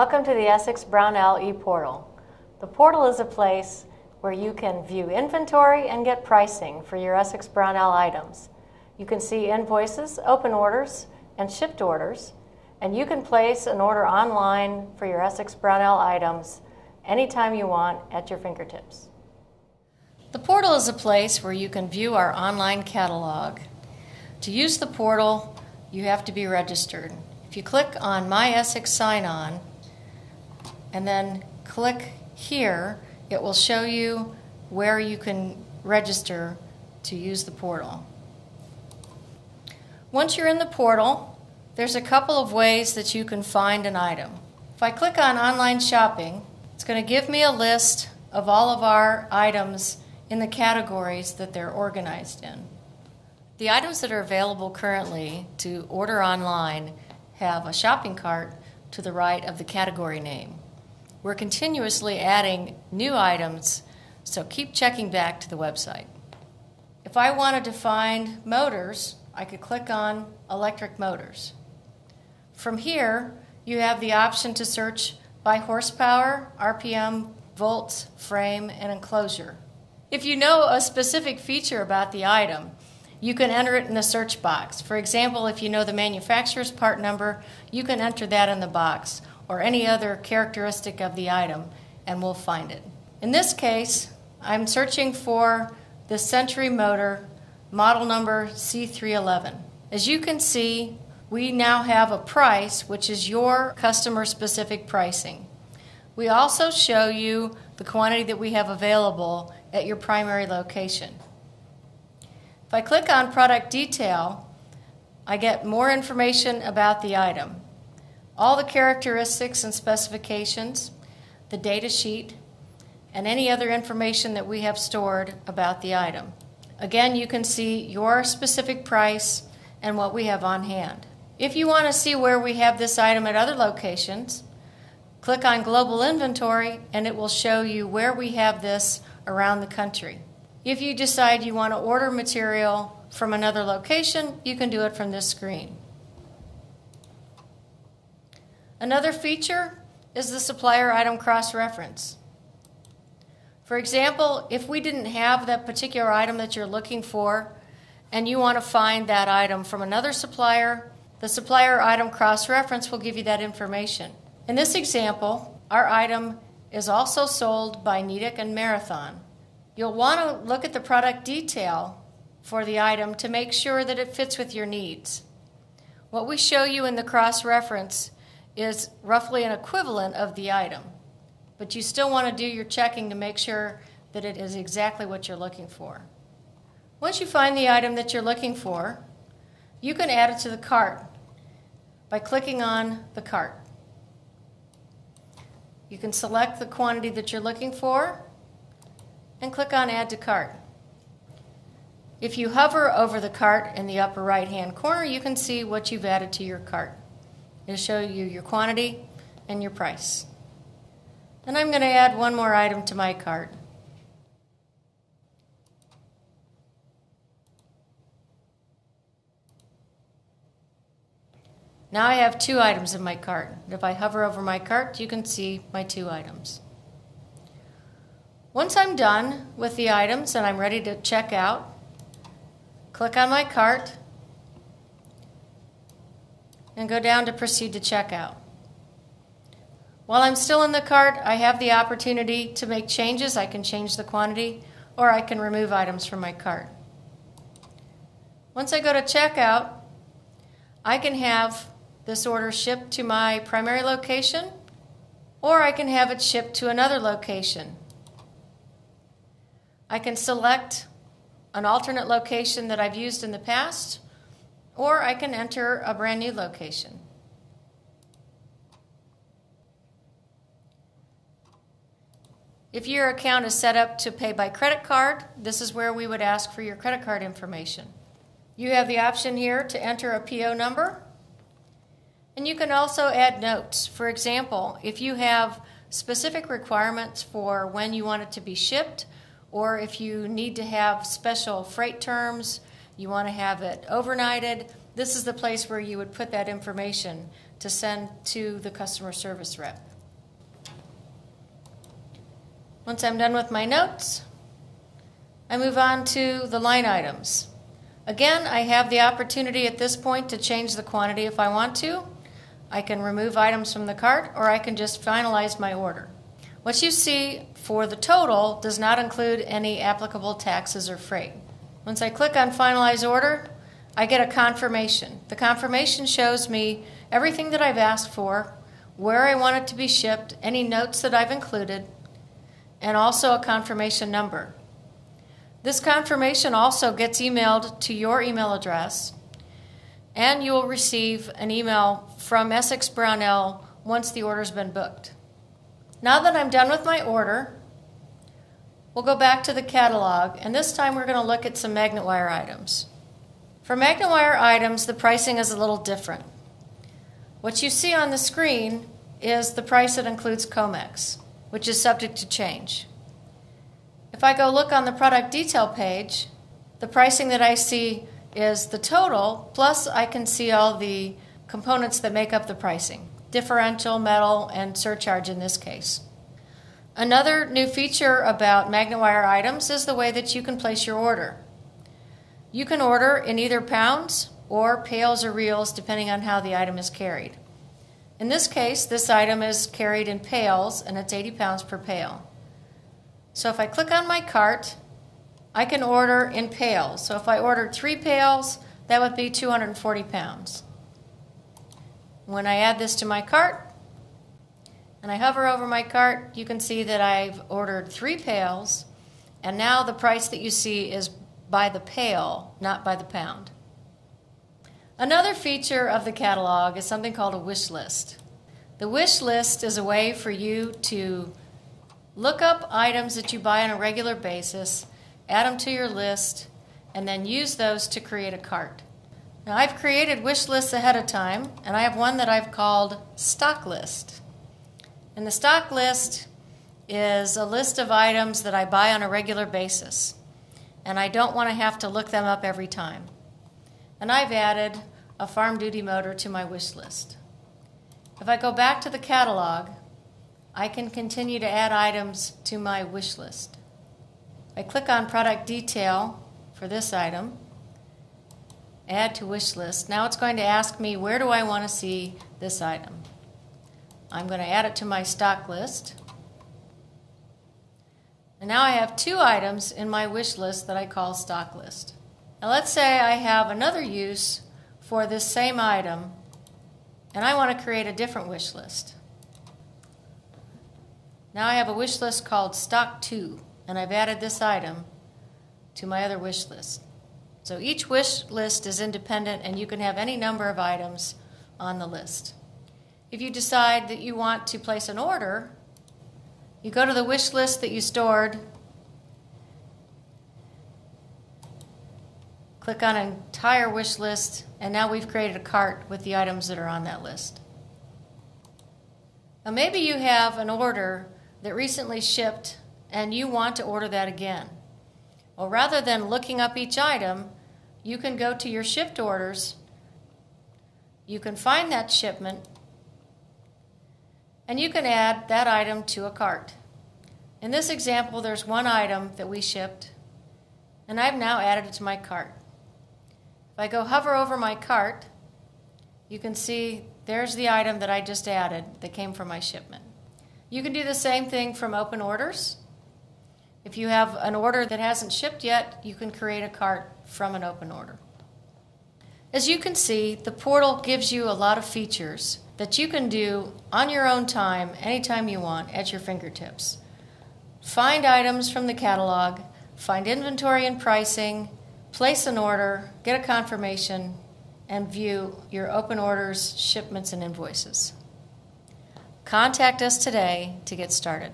Welcome to the Essex Brownell ePortal. The portal is a place where you can view inventory and get pricing for your Essex Brownell items. You can see invoices, open orders, and shipped orders, and you can place an order online for your Essex Brownell items anytime you want at your fingertips. The portal is a place where you can view our online catalog. To use the portal, you have to be registered. If you click on My Essex Sign On and then click here, it will show you where you can register to use the portal. Once you're in the portal, there's a couple of ways that you can find an item. If I click on online shopping, it's going to give me a list of all of our items in the categories that they're organized in. The items that are available currently to order online have a shopping cart to the right of the category name. We're continuously adding new items, so keep checking back to the website. If I wanted to find motors, I could click on electric motors. From here, you have the option to search by horsepower, RPM, volts, frame, and enclosure. If you know a specific feature about the item, you can enter it in the search box. For example, if you know the manufacturer's part number, you can enter that in the box or any other characteristic of the item and we'll find it. In this case, I'm searching for the Century motor model number C311. As you can see, we now have a price which is your customer specific pricing. We also show you the quantity that we have available at your primary location. If I click on product detail, I get more information about the item. All the characteristics and specifications, the data sheet, and any other information that we have stored about the item. Again, you can see your specific price and what we have on hand. If you want to see where we have this item at other locations, click on Global Inventory and it will show you where we have this around the country. If you decide you want to order material from another location, you can do it from this screen. Another feature is the supplier item cross reference. For example, if we didn't have that particular item that you're looking for and you want to find that item from another supplier, the supplier item cross reference will give you that information. In this example, our item is also sold by Nidec and Marathon. You'll want to look at the product detail for the item to make sure that it fits with your needs. What we show you in the cross reference is roughly an equivalent of the item, but you still want to do your checking to make sure that it is exactly what you're looking for. Once you find the item that you're looking for, you can add it to the cart by clicking on the cart. You can select the quantity that you're looking for and click on Add to Cart. If you hover over the cart in the upper right hand corner, you can see what you've added to your cart. It'll show you your quantity and your price. Then I'm going to add one more item to my cart. Now I have two items in my cart. If I hover over my cart, you can see my two items. Once I'm done with the items and I'm ready to check out, click on my cart and go down to proceed to checkout. While I'm still in the cart, I have the opportunity to make changes. I can change the quantity or I can remove items from my cart. Once I go to checkout, I can have this order shipped to my primary location or I can have it shipped to another location. I can select an alternate location that I've used in the past, or I can enter a brand new location. If your account is set up to pay by credit card, this is where we would ask for your credit card information. You have the option here to enter a PO number, and you can also add notes. For example, if you have specific requirements for when you want it to be shipped, or if you need to have special freight terms, you want to have it overnighted, this is the place where you would put that information to send to the customer service rep. Once I'm done with my notes, I move on to the line items. Again, I have the opportunity at this point to change the quantity if I want to. I can remove items from the cart or I can just finalize my order. What you see for the total does not include any applicable taxes or freight. Once I click on Finalize Order, I get a confirmation. The confirmation shows me everything that I've asked for, where I want it to be shipped, any notes that I've included, and also a confirmation number. This confirmation also gets emailed to your email address, and you will receive an email from Essex Brownell once the order's been booked. Now that I'm done with my order, we'll go back to the catalog, and this time we're going to look at some magnet wire items. For magnet wire items, the pricing is a little different. What you see on the screen is the price that includes Comex, which is subject to change. If I go look on the product detail page, the pricing that I see is the total, plus I can see all the components that make up the pricing differential, metal, and surcharge in this case. Another new feature about magnet wire items is the way that you can place your order. You can order in either pounds or pails or reels depending on how the item is carried. In this case, this item is carried in pails and it's 80 pounds per pail. So if I click on my cart, I can order in pails. So if I ordered three pails, that would be 240 pounds. When I add this to my cart and I hover over my cart, you can see that I've ordered three pails, and now the price that you see is by the pail, not by the pound. Another feature of the catalog is something called a wish list. The wish list is a way for you to Look up items that you buy on a regular basis, add them to your list, and then use those to create a cart. Now, I've created wish lists ahead of time, and I have one that I've called Stock List. And the stock list is a list of items that I buy on a regular basis, and I don't want to have to look them up every time. And I've added a farm duty motor to my wish list. If I go back to the catalog, I can continue to add items to my wish list. I click on product detail for this item, add to wish list. Now it's going to ask me where do I want to see this item. I'm going to add it to my stock list. And now I have two items in my wish list that I call stock list. Now let's say I have another use for this same item and I want to create a different wish list. Now I have a wish list called Stock 2, and I've added this item to my other wish list. So each wish list is independent, and you can have any number of items on the list. If you decide that you want to place an order, you go to the wish list that you stored, click on entire wish list, and now we've created a cart with the items that are on that list. Now maybe you have an order that recently shipped and you want to order that again. Well, rather than looking up each item, you can go to your shipped orders, you can find that shipment, and you can add that item to a cart. In this example, there's one item that we shipped, and I've now added it to my cart. If I go hover over my cart, you can see there's the item that I just added that came from my shipment. You can do the same thing from open orders. If you have an order that hasn't shipped yet, you can create a cart from an open order. As you can see, the portal gives you a lot of features that you can do on your own time, anytime you want, at your fingertips. Find items from the catalog, find inventory and pricing, place an order, get a confirmation, and view your open orders, shipments, and invoices. Contact us today to get started.